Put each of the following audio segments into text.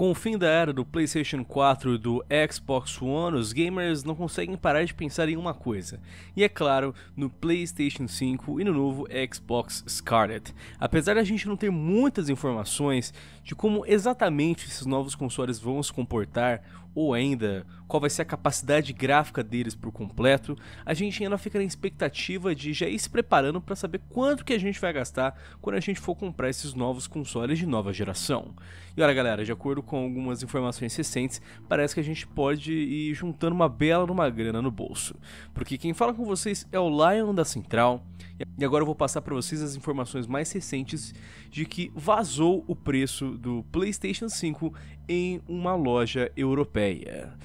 Com o fim da era do PlayStation 4 e do Xbox One, os gamers não conseguem parar de pensar em uma coisa, e é claro, no PlayStation 5 e no novo Xbox Scarlet. Apesar da gente não ter muitas informações de como exatamente esses novos consoles vão se comportar, ou ainda qual vai ser a capacidade gráfica deles por completo, a gente ainda fica na expectativa de já ir se preparando para saber quanto que a gente vai gastar quando a gente for comprar esses novos consoles de nova geração. E olha galera, de acordo com algumas informações recentes, parece que a gente pode ir juntando uma bela numa grana no bolso. Porque quem fala com vocês é o Lion da Central, e agora eu vou passar para vocês as informações mais recentes de que vazou o preço do PlayStation 5 em uma loja europeia.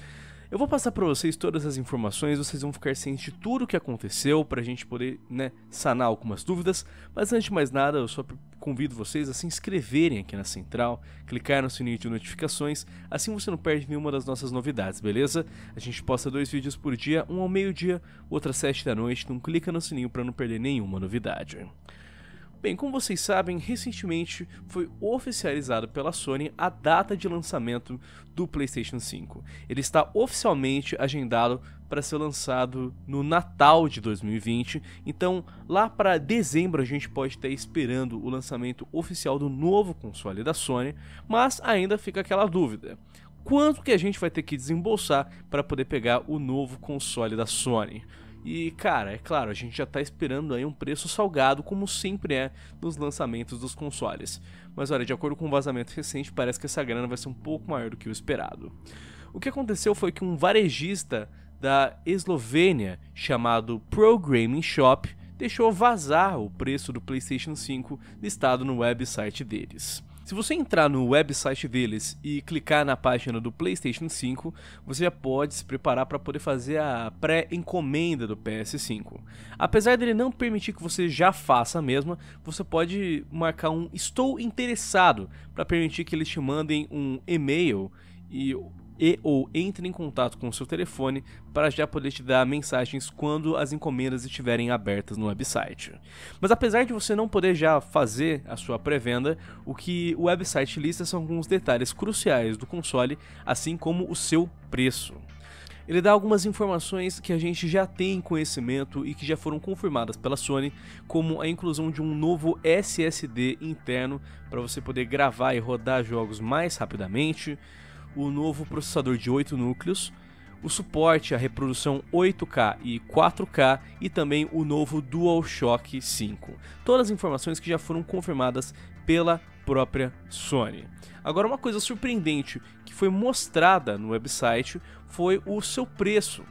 Eu vou passar para vocês todas as informações, vocês vão ficar cientes de tudo o que aconteceu para a gente poder né, sanar algumas dúvidas. Mas antes de mais nada, eu só convido vocês a se inscreverem aqui na Central, clicar no sininho de notificações, assim você não perde nenhuma das nossas novidades, beleza? A gente posta dois vídeos por dia, um ao meio-dia, outro às sete da noite, então clica no sininho para não perder nenhuma novidade. Bem, como vocês sabem, recentemente foi oficializado pela Sony a data de lançamento do PlayStation 5. Ele está oficialmente agendado para ser lançado no Natal de 2020, então lá para dezembro a gente pode estar esperando o lançamento oficial do novo console da Sony, mas ainda fica aquela dúvida. Quanto que a gente vai ter que desembolsar para poder pegar o novo console da Sony? E, cara, é claro, a gente já está esperando aí um preço salgado, como sempre é nos lançamentos dos consoles. Mas olha, de acordo com um vazamento recente, parece que essa grana vai ser um pouco maior do que o esperado. O que aconteceu foi que um varejista da Eslovênia, chamado Pro Gaming Shop, deixou vazar o preço do PlayStation 5 listado no website deles. Se você entrar no website deles e clicar na página do PlayStation 5, você já pode se preparar para poder fazer a pré-encomenda do PS5. Apesar dele não permitir que você já faça a mesma, você pode marcar um estou interessado para permitir que eles te mandem um e-mail e e ou entre em contato com o seu telefone para já poder te dar mensagens quando as encomendas estiverem abertas no website. Mas apesar de você não poder já fazer a sua pré-venda, o que o website lista são alguns detalhes cruciais do console, assim como o seu preço. Ele dá algumas informações que a gente já tem conhecimento e que já foram confirmadas pela Sony, como a inclusão de um novo SSD interno para você poder gravar e rodar jogos mais rapidamente, o novo processador de 8 núcleos, o suporte à reprodução 8K e 4K e também o novo DualShock 5. Todas as informações que já foram confirmadas pela própria Sony. Agora uma coisa surpreendente que foi mostrada no website foi o seu preço.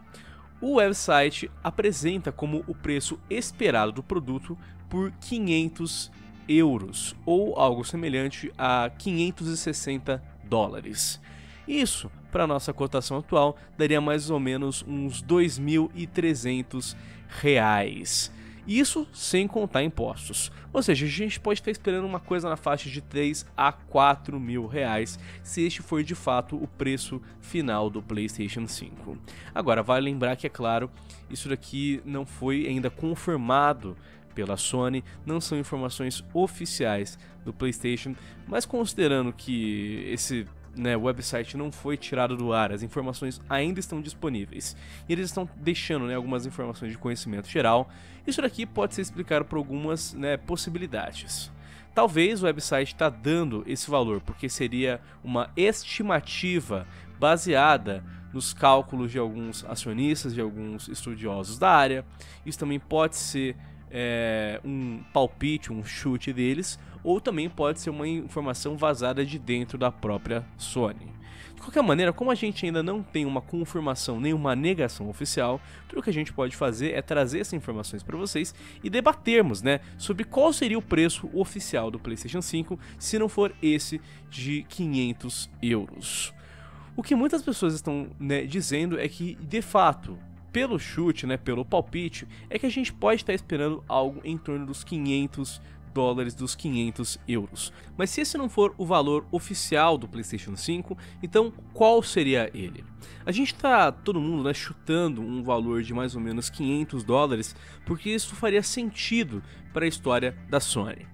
O website apresenta como o preço esperado do produto por 500 euros ou algo semelhante a 560 dólares. Isso, para nossa cotação atual, daria mais ou menos uns 2.300 reais. Isso sem contar impostos. Ou seja, a gente pode estar esperando uma coisa na faixa de 3 a 4 mil reais, se este for de fato o preço final do PlayStation 5. Agora, vale lembrar que, é claro, isso daqui não foi ainda confirmado pela Sony, não são informações oficiais do PlayStation, mas considerando que esse né, o website não foi tirado do ar, as informações ainda estão disponíveis. E eles estão deixando né, algumas informações de conhecimento geral. Isso daqui pode ser explicado por algumas né, possibilidades. Talvez o website está dando esse valor porque seria uma estimativa baseada nos cálculos de alguns acionistas, de alguns estudiosos da área. Isso também pode ser é, um palpite, um chute deles, ou também pode ser uma informação vazada de dentro da própria Sony. De qualquer maneira, como a gente ainda não tem uma confirmação nem uma negação oficial, tudo que a gente pode fazer é trazer essas informações para vocês e debatermos, né, sobre qual seria o preço oficial do PlayStation 5 se não for esse de 500 euros. O que muitas pessoas estão né, dizendo é que, de fato, pelo chute, né, pelo palpite, é que a gente pode estar esperando algo em torno dos 500 dólares dos 500 euros. Mas se esse não for o valor oficial do PlayStation 5, então qual seria ele? A gente está todo mundo né, chutando um valor de mais ou menos 500 dólares, porque isso faria sentido para a história da Sony.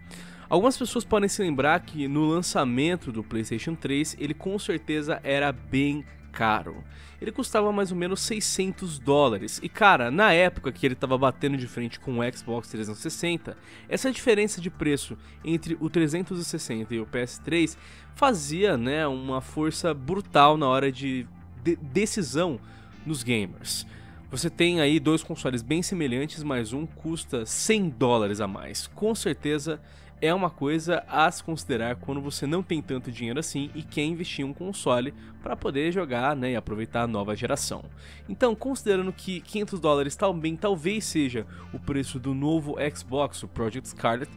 Algumas pessoas podem se lembrar que no lançamento do PlayStation 3 ele com certeza era bem caro. Ele custava mais ou menos 600 dólares. E cara, na época que ele estava batendo de frente com o Xbox 360, essa diferença de preço entre o 360 e o PS3 fazia, né, uma força brutal na hora de, de decisão nos gamers. Você tem aí dois consoles bem semelhantes, mas um custa 100 dólares a mais. Com certeza é uma coisa a se considerar quando você não tem tanto dinheiro assim e quer investir em um console para poder jogar né, e aproveitar a nova geração. Então, considerando que 500 dólares também talvez seja o preço do novo Xbox, o Project Scarlet,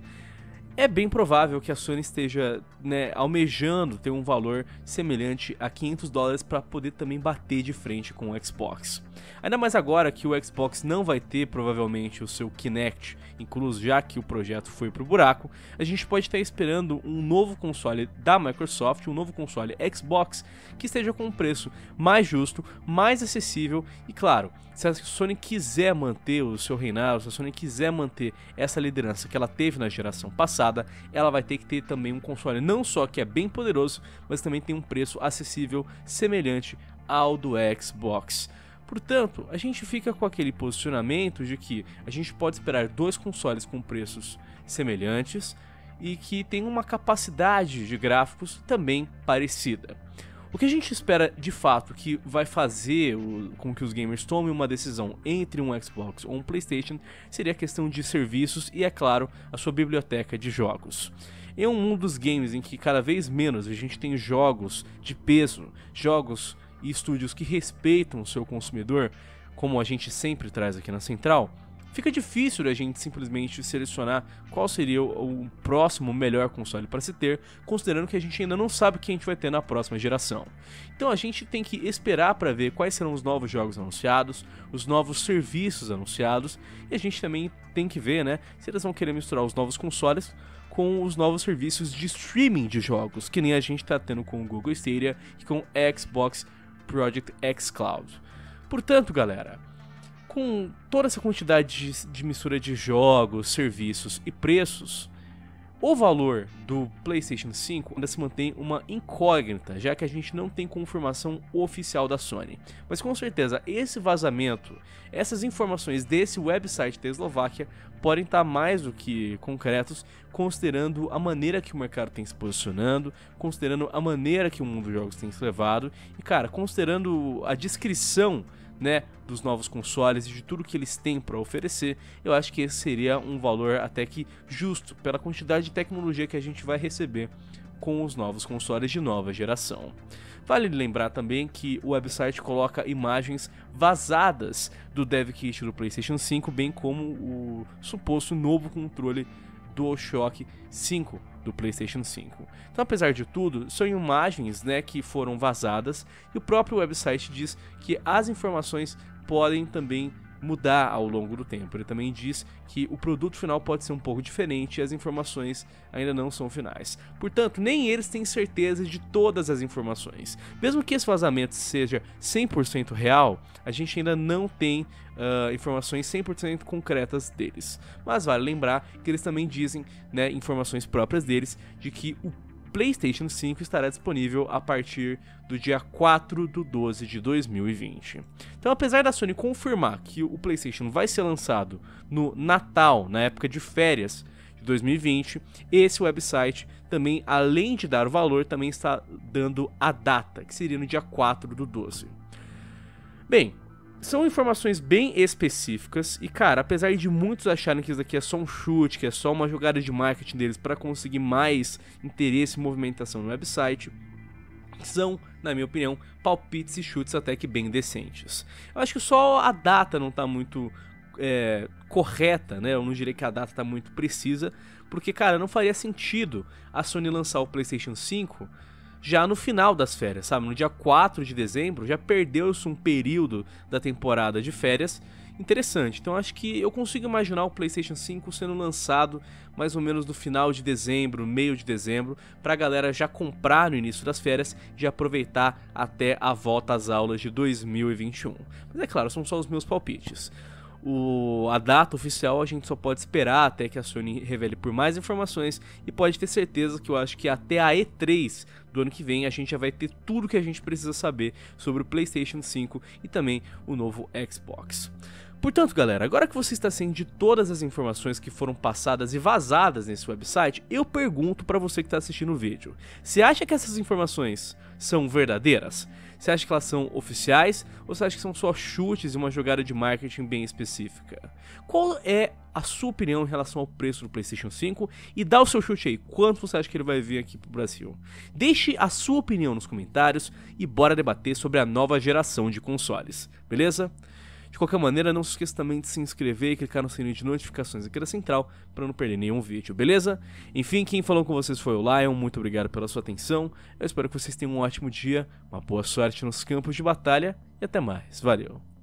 é bem provável que a Sony esteja né, almejando ter um valor semelhante a 500 dólares para poder também bater de frente com o Xbox. Ainda mais agora que o Xbox não vai ter provavelmente o seu Kinect incluso já que o projeto foi pro buraco, a gente pode estar esperando um novo console da Microsoft, um novo console Xbox que esteja com um preço mais justo, mais acessível e claro, se a Sony quiser manter o seu reinado, se a Sony quiser manter essa liderança que ela teve na geração passada, ela vai ter que ter também um console não só que é bem poderoso, mas também tem um preço acessível semelhante ao do Xbox. Portanto, a gente fica com aquele posicionamento de que a gente pode esperar dois consoles com preços semelhantes e que tem uma capacidade de gráficos também parecida. O que a gente espera de fato que vai fazer o, com que os gamers tomem uma decisão entre um Xbox ou um PlayStation seria a questão de serviços e, é claro, a sua biblioteca de jogos. Em um mundo dos games em que cada vez menos a gente tem jogos de peso, jogos e estúdios que respeitam o seu consumidor, como a gente sempre traz aqui na Central, fica difícil a gente simplesmente selecionar qual seria o, próximo melhor console para se ter, considerando que a gente ainda não sabe o que a gente vai ter na próxima geração. Então a gente tem que esperar para ver quais serão os novos jogos anunciados, os novos serviços anunciados, e a gente também tem que ver, né, se eles vão querer misturar os novos consoles com os novos serviços de streaming de jogos, que nem a gente está tendo com o Google Stadia e com o Xbox Project X Cloud. Portanto, galera, com toda essa quantidade de, de mistura de jogos, serviços e preços, o valor do PlayStation 5 ainda se mantém uma incógnita, já que a gente não tem confirmação oficial da Sony. Mas com certeza, esse vazamento, essas informações desse website da Eslováquia podem estar mais do que concretos, considerando a maneira que o mercado tem se posicionando, considerando a maneira que o mundo dos jogos tem se levado e, cara, considerando a descrição né, dos novos consoles e de tudo que eles têm para oferecer, eu acho que esse seria um valor até que justo pela quantidade de tecnologia que a gente vai receber com os novos consoles de nova geração. Vale lembrar também que o website coloca imagens vazadas do dev kit do PlayStation 5, bem como o suposto novo controle DualShock 5 do PlayStation 5. Então, apesar de tudo, são imagens né, que foram vazadas e o próprio website diz que as informações podem também mudar ao longo do tempo. Ele também diz que o produto final pode ser um pouco diferente e as informações ainda não são finais. Portanto, nem eles têm certeza de todas as informações. Mesmo que esse vazamento seja 100% real, a gente ainda não tem uh, informações 100% concretas deles. Mas vale lembrar que eles também dizem né, informações próprias deles de que o PlayStation 5 estará disponível a partir do dia 4 do 12 de 2020. Então, apesar da Sony confirmar que o PlayStation vai ser lançado no Natal, na época de férias de 2020, esse website também, além de dar o valor, também está dando a data, que seria no dia 4 do 12. Bem, são informações bem específicas e, cara, apesar de muitos acharem que isso daqui é só um chute, que é só uma jogada de marketing deles para conseguir mais interesse e movimentação no website, são, na minha opinião, palpites e chutes até que bem decentes. Eu acho que só a data não está muito é, correta, né? Eu não diria que a data está muito precisa, porque, cara, não faria sentido a Sony lançar o PlayStation 5 já no final das férias, sabe? No dia 4 de dezembro já perdeu-se um período da temporada de férias interessante. Então acho que eu consigo imaginar o PlayStation 5 sendo lançado mais ou menos no final de dezembro, meio de dezembro, para a galera já comprar no início das férias e aproveitar até a volta às aulas de 2021. Mas é claro, são só os meus palpites. O, a data oficial a gente só pode esperar até que a Sony revele por mais informações e pode ter certeza que eu acho que até a E3 do ano que vem a gente já vai ter tudo que a gente precisa saber sobre o PlayStation 5 e também o novo Xbox. Portanto, galera, agora que você está ciente de todas as informações que foram passadas e vazadas nesse website, eu pergunto para você que está assistindo o vídeo: você acha que essas informações são verdadeiras? Você acha que elas são oficiais ou você acha que são só chutes e uma jogada de marketing bem específica? Qual é a sua opinião em relação ao preço do PlayStation 5 e dá o seu chute aí, quanto você acha que ele vai vir aqui pro Brasil? Deixe a sua opinião nos comentários e bora debater sobre a nova geração de consoles, beleza? De qualquer maneira, não se esqueça também de se inscrever e clicar no sininho de notificações aqui da central para não perder nenhum vídeo, beleza? Enfim, quem falou com vocês foi o Lion, muito obrigado pela sua atenção. Eu espero que vocês tenham um ótimo dia, uma boa sorte nos campos de batalha e até mais. Valeu!